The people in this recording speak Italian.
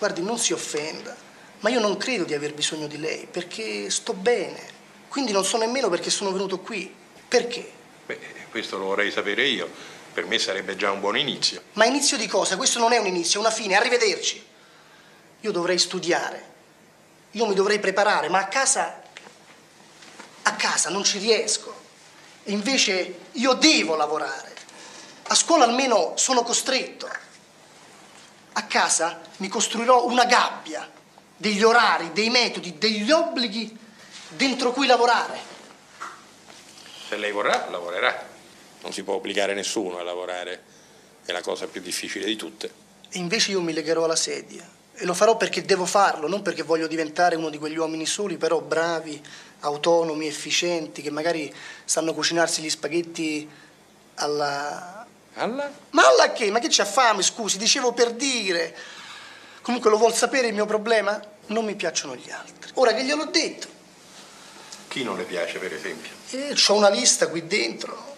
Guardi, non si offenda, ma io non credo di aver bisogno di lei perché sto bene. Quindi non so nemmeno perché sono venuto qui. Perché? Beh, questo lo vorrei sapere io. Per me sarebbe già un buon inizio. Ma inizio di cosa? Questo non è un inizio, è una fine. Arrivederci. Io dovrei studiare. Io mi dovrei preparare, ma a casa. a casa non ci riesco. E invece io devo lavorare. A scuola almeno sono costretto. A casa mi costruirò una gabbia, degli orari, dei metodi, degli obblighi dentro cui lavorare. Se lei vorrà, lavorerà. Non si può obbligare nessuno a lavorare. È la cosa più difficile di tutte. E invece io mi legherò alla sedia. E lo farò perché devo farlo, non perché voglio diventare uno di quegli uomini soli, però bravi, autonomi, efficienti, che magari sanno cucinarsi gli spaghetti alla... Alla? Ma alla che? Ma che c'ha fame, scusi? Dicevo per dire. Comunque lo vuol sapere il mio problema? Non mi piacciono gli altri. Ora che gliel'ho detto. Chi non le piace, per esempio? E ho una lista qui dentro.